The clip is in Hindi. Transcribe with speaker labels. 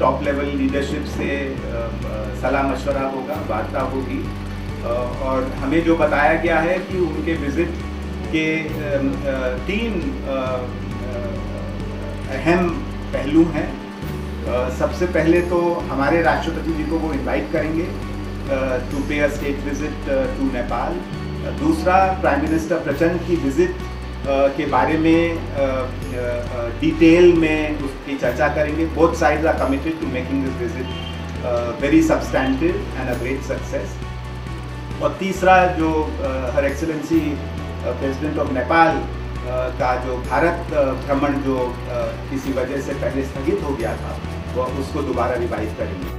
Speaker 1: टॉप लेवल लीडरशिप से सलाह मशवरा होगा, वार्ता होगी। और हमें जो बताया गया है कि उनके विज़िट के तीन अहम पहलू हैं। सबसे पहले तो हमारे राष्ट्रपति जी को वो इनवाइट करेंगे to pay a state visit to Nepal दूसरा प्राइम मिनिस्टर प्रचंड की विज़िट के बारे में डिटेल में उसकी चर्चा करेंगे। Both sides are committed to making this visit very substantive and a great success और तीसरा जो her Excellency president of Nepal का जो भारत भ्रमण जो किसी वजह से पहले स्थगित हो गया था, वो उसको दोबारा रिवाइज करेंगे।